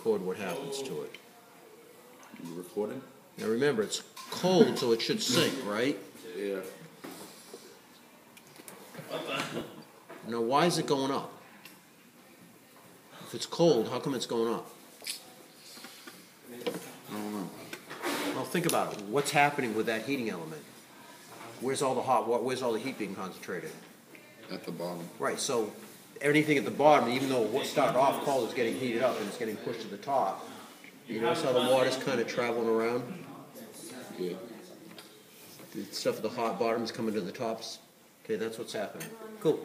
record what happens to it. You recording? Now remember, it's cold, so it should sink, right? Yeah. Now, why is it going up? If it's cold, how come it's going up? I don't know. Well, think about it. What's happening with that heating element? Where's all the hot? wa- Where's all the heat being concentrated? At the bottom. Right. So anything at the bottom, even though what started off cold, is getting heated up and it's getting pushed to the top. You notice how the water's kind of traveling around? Yeah. The stuff at the hot bottom is coming to the tops. Okay, that's what's happening. Cool.